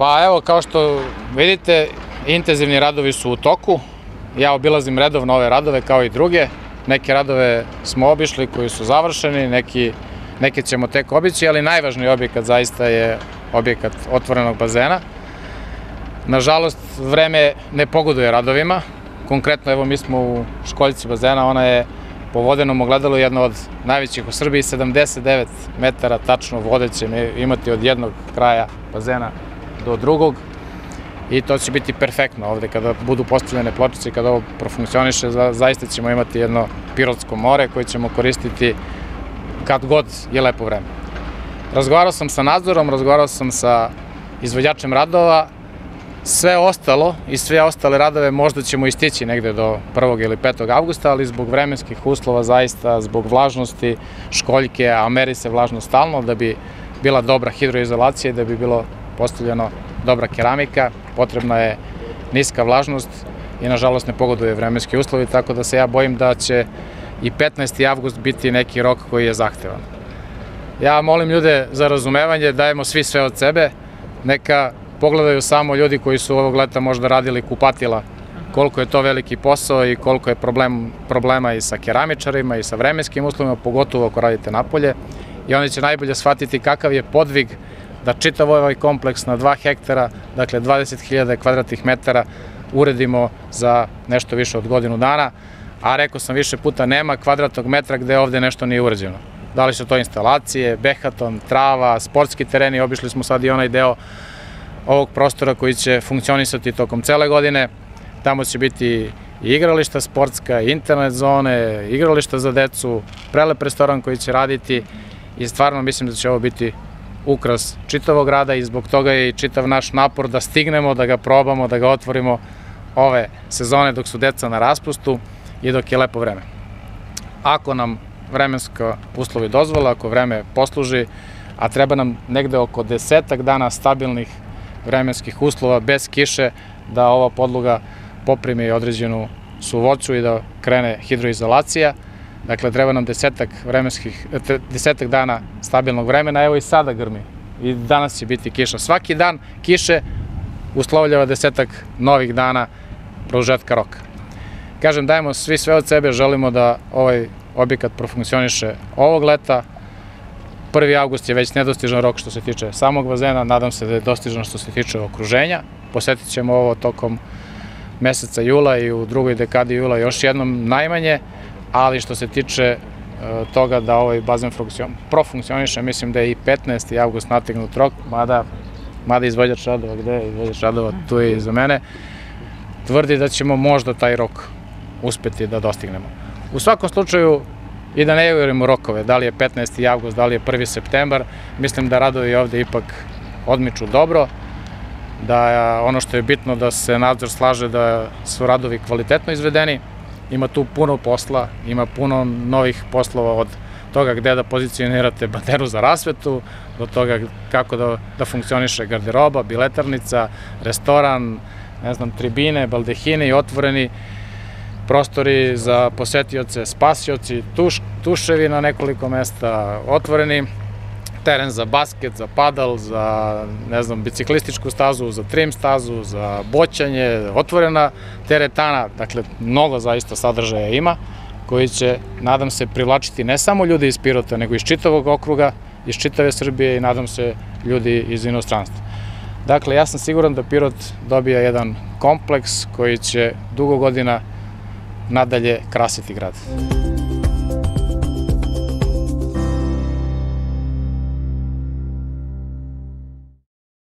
Pa evo, kao što vidite, intenzivni radovi su u toku. Ja obilazim redovno ove radove kao i druge. Neke radove smo obišli koji su završeni, neki, neke ćemo tek obići, ali najvažniji objekat zaista je objekat otvorenog bazena. Nažalost, vreme ne pogoduje radovima. Konkretno, evo, mi smo u školjici bazena, ona je po vodenom ogledalu jedna od najvećih u Srbiji, 79 metara tačno vode će imati od jednog kraja bazena do drugog i to će biti perfektno ovde kada budu postavljene pločice i kada ovo profunkcioniše, zaista ćemo imati jedno pirotsko more koje ćemo koristiti kad god je lepo vreme. Razgovarao sam sa nadzorom, razgovarao sam sa izvođačem radova, sve ostalo i sve ostale radove možda ćemo istići negde do 1. ili 5. avgusta, ali zbog vremenskih uslova zaista, zbog vlažnosti školjke, a meri se vlažnost stalno da bi bila dobra hidroizolacija i da bi bilo postavljeno dobra keramika, potrebna je niska vlažnost i nažalost ne pogoduje vremenski uslovi, tako da se ja bojim da će i 15. avgust biti neki rok koji je zahtevan. Ja molim ljude za razumevanje, dajemo svi sve od sebe, neka pogledaju samo ljudi koji su ovog leta možda radili kupatila, koliko je to veliki posao i koliko je problem, problema i sa keramičarima i sa vremenskim uslovima, pogotovo ako radite napolje. I oni će najbolje shvatiti kakav je podvig da čitav ovaj kompleks na 2 hektara, dakle 20.000 kvadratnih metara, uredimo za nešto više od godinu dana, a rekao sam više puta nema kvadratnog metra gde ovde nešto nije urađeno. Da li su to instalacije, behaton, trava, sportski tereni, obišli smo sad i onaj deo ovog prostora koji će funkcionisati tokom cele godine. Tamo će biti i igrališta sportska, internet zone, igrališta za decu, prelep restoran koji će raditi i stvarno mislim da će ovo biti ukras čitavog grada i zbog toga je i čitav naš napor da stignemo, da ga probamo, da ga otvorimo ove sezone dok su deca na raspustu i dok je lepo vreme. Ako nam vremensko uslovi dozvola, ako vreme posluži, a treba nam negde oko desetak dana stabilnih vremenskih uslova bez kiše da ova podloga poprimi određenu suvoću i da krene hidroizolacija. Dakle, treba nam desetak, vremenskih, desetak dana stabilnog vremena, evo i sada grmi. I danas će biti kiša. Svaki dan kiše uslovljava desetak novih dana produžetka roka. Kažem, dajemo svi sve od sebe, želimo da ovaj objekat profunkcioniše ovog leta, 1. august je već nedostižan rok što se tiče samog bazena, nadam se da je dostižan što se tiče okruženja. Posetit ćemo ovo tokom meseca jula i u drugoj dekadi jula još jednom najmanje, ali što se tiče e, toga da ovaj bazen profunkcioniše, mislim da je i 15. august nategnut rok, mada, mada izvođač radova, gde je izvođač radova, tu je iza mene, tvrdi da ćemo možda taj rok uspeti da dostignemo. U svakom slučaju, i da ne vjerujemo rokove, da li je 15. avgust, da li je 1. septembar, mislim da radovi ovde ipak odmiču dobro, da ono što je bitno da se nadzor slaže da su radovi kvalitetno izvedeni, ima tu puno posla, ima puno novih poslova od toga gde da pozicionirate bateru za rasvetu, do toga kako da, da funkcioniše garderoba, biletarnica, restoran, ne znam, tribine, baldehine i otvoreni prostori za posetioce, spasioci, tuš, tuševi na nekoliko mesta otvoreni, teren za basket, za padal, za ne znam, biciklističku stazu, za trim stazu, za boćanje, otvorena teretana, dakle mnogo zaista sadržaja ima koji će, nadam se, privlačiti ne samo ljudi iz Pirota, nego iz čitavog okruga, iz čitave Srbije i nadam se ljudi iz inostranstva. Dakle, ja sam siguran da Pirot dobija jedan kompleks koji će dugo godina nadalje krasiti grad.